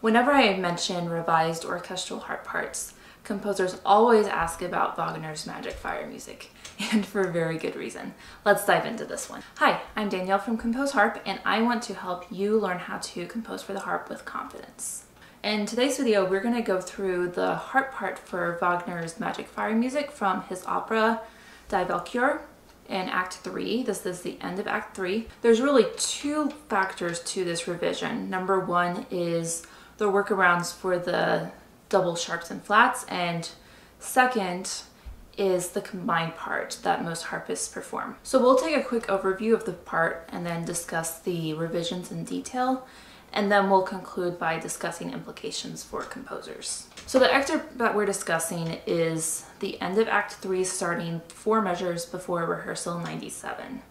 Whenever I mention revised orchestral harp parts, composers always ask about Wagner's Magic Fire music, and for a very good reason. Let's dive into this one. Hi, I'm Danielle from Compose Harp, and I want to help you learn how to compose for the harp with confidence. In today's video, we're going to go through the harp part for Wagner's Magic Fire music from his opera Die Walküre in Act 3. This is the end of Act 3. There's really two factors to this revision. Number one is the workarounds for the double sharps and flats, and second is the combined part that most harpists perform. So we'll take a quick overview of the part and then discuss the revisions in detail and then we'll conclude by discussing implications for composers. So the excerpt that we're discussing is the end of Act 3 starting four measures before rehearsal 97.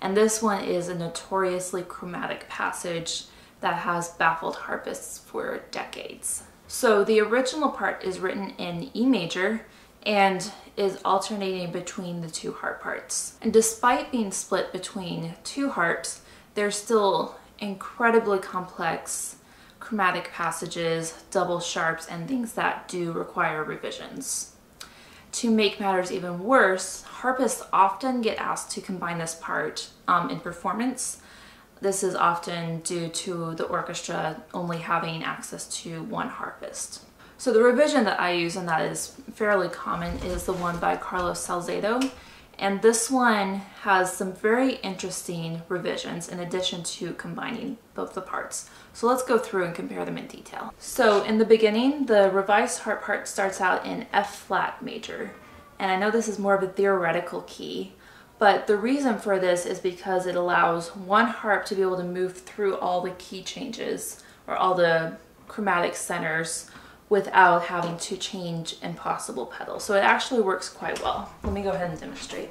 And this one is a notoriously chromatic passage that has baffled harpists for decades. So the original part is written in E major and is alternating between the two harp parts. And despite being split between two harps, they're still incredibly complex chromatic passages, double sharps, and things that do require revisions. To make matters even worse, harpists often get asked to combine this part um, in performance. This is often due to the orchestra only having access to one harpist. So the revision that I use and that is fairly common is the one by Carlos Salzedo and this one has some very interesting revisions in addition to combining both the parts. So let's go through and compare them in detail. So in the beginning, the revised harp part starts out in F flat major. And I know this is more of a theoretical key, but the reason for this is because it allows one harp to be able to move through all the key changes or all the chromatic centers without having to change impossible pedals. So it actually works quite well. Let me go ahead and demonstrate.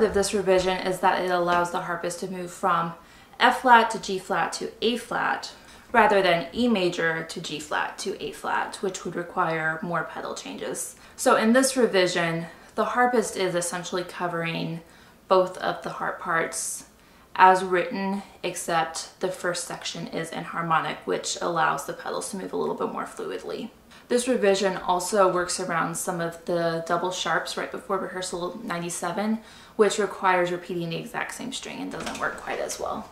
Benefit of this revision is that it allows the harpist to move from F flat to G flat to A flat rather than E major to G flat to A flat, which would require more pedal changes. So in this revision, the harpist is essentially covering both of the harp parts as written, except the first section is enharmonic, which allows the pedals to move a little bit more fluidly. This revision also works around some of the double sharps right before rehearsal 97, which requires repeating the exact same string and doesn't work quite as well.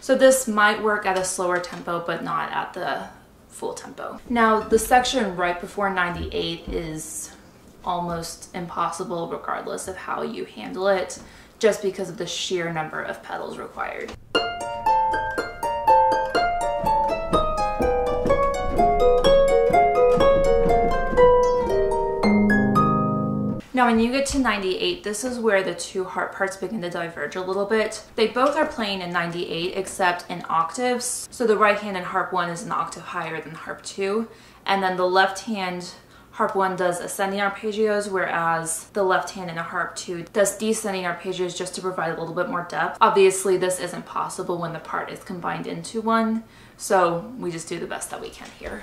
So this might work at a slower tempo, but not at the full tempo. Now, the section right before 98 is almost impossible regardless of how you handle it just because of the sheer number of pedals required. Now when you get to 98, this is where the two harp parts begin to diverge a little bit. They both are playing in 98 except in octaves. So the right hand in harp 1 is an octave higher than harp 2 and then the left hand harp one does ascending arpeggios, whereas the left hand in a harp two does descending arpeggios just to provide a little bit more depth. Obviously, this isn't possible when the part is combined into one, so we just do the best that we can here.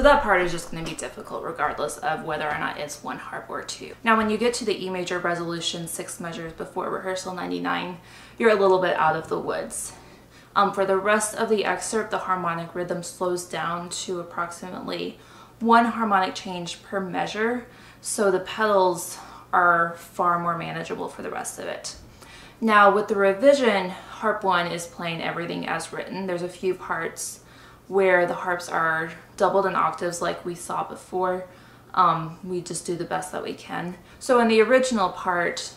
So that part is just going to be difficult regardless of whether or not it's one harp or two. Now when you get to the E major resolution six measures before rehearsal 99, you're a little bit out of the woods. Um, for the rest of the excerpt, the harmonic rhythm slows down to approximately one harmonic change per measure, so the pedals are far more manageable for the rest of it. Now with the revision, harp one is playing everything as written. There's a few parts where the harps are doubled in octaves like we saw before. Um, we just do the best that we can. So in the original part,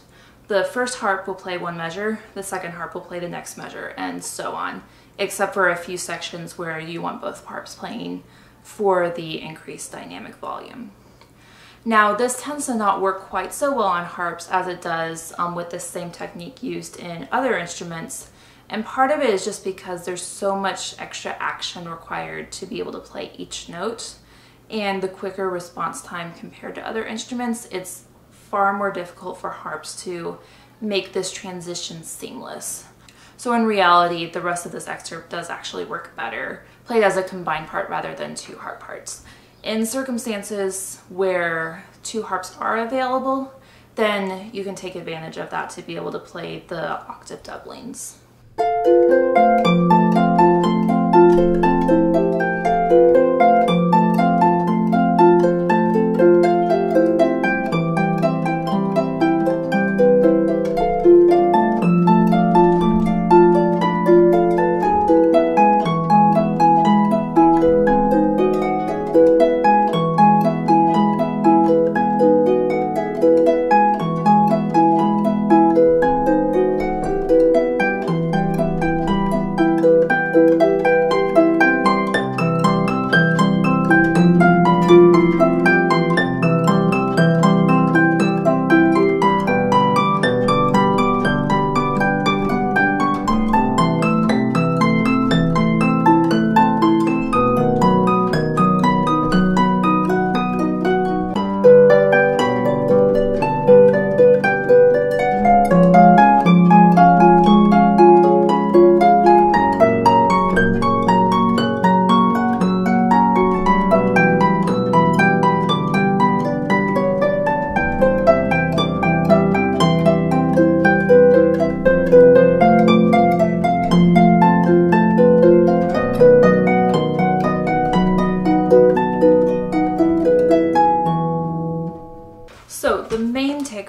the first harp will play one measure, the second harp will play the next measure, and so on, except for a few sections where you want both harps playing for the increased dynamic volume. Now this tends to not work quite so well on harps as it does um, with the same technique used in other instruments and part of it is just because there's so much extra action required to be able to play each note and the quicker response time compared to other instruments it's far more difficult for harps to make this transition seamless. So in reality the rest of this excerpt does actually work better played as a combined part rather than two harp parts. In circumstances where two harps are available, then you can take advantage of that to be able to play the octave doublings. Thank you.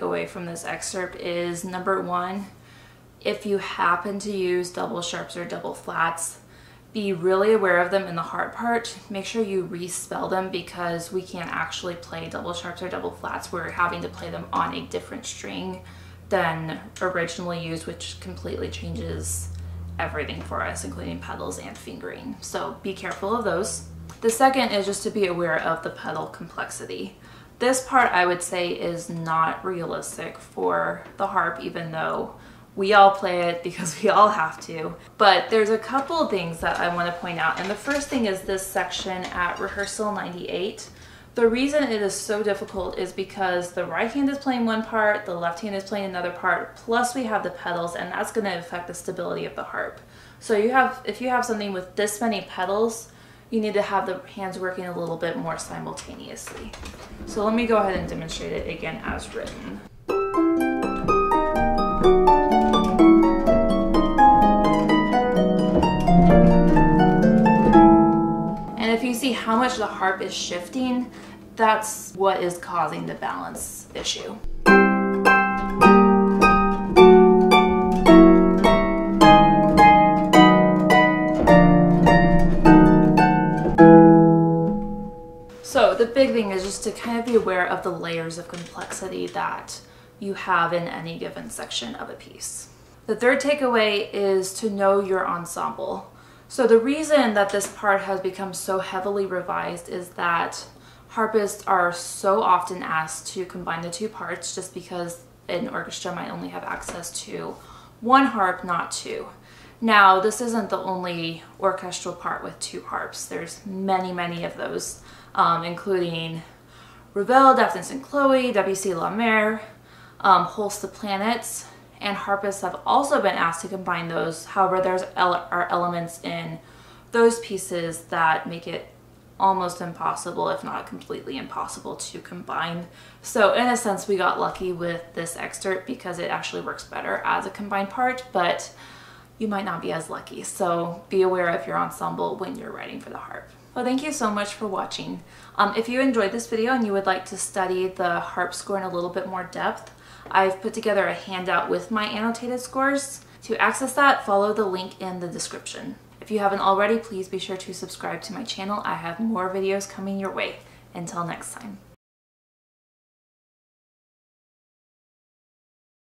Takeaway from this excerpt is number one, if you happen to use double sharps or double flats, be really aware of them in the hard part. Make sure you respell them because we can't actually play double sharps or double flats. We're having to play them on a different string than originally used, which completely changes everything for us, including pedals and fingering. So be careful of those. The second is just to be aware of the pedal complexity. This part I would say is not realistic for the harp even though we all play it because we all have to. But there's a couple things that I want to point out and the first thing is this section at rehearsal 98. The reason it is so difficult is because the right hand is playing one part, the left hand is playing another part, plus we have the pedals and that's going to affect the stability of the harp. So you have, if you have something with this many pedals, you need to have the hands working a little bit more simultaneously. So let me go ahead and demonstrate it again as written. And if you see how much the harp is shifting, that's what is causing the balance issue. Big thing is just to kind of be aware of the layers of complexity that you have in any given section of a piece. The third takeaway is to know your ensemble. So the reason that this part has become so heavily revised is that harpists are so often asked to combine the two parts just because an orchestra might only have access to one harp, not two. Now, this isn't the only orchestral part with two harps. There's many, many of those um, including Ravel, Daphne and Chloe, Debussy La Mer, um, Holst the Planets, and harpists have also been asked to combine those. However, there are elements in those pieces that make it almost impossible, if not completely impossible to combine. So in a sense, we got lucky with this excerpt because it actually works better as a combined part, but you might not be as lucky. So be aware of your ensemble when you're writing for the harp. Well, thank you so much for watching. Um, if you enjoyed this video and you would like to study the harp score in a little bit more depth, I've put together a handout with my annotated scores. To access that, follow the link in the description. If you haven't already, please be sure to subscribe to my channel. I have more videos coming your way. Until next time.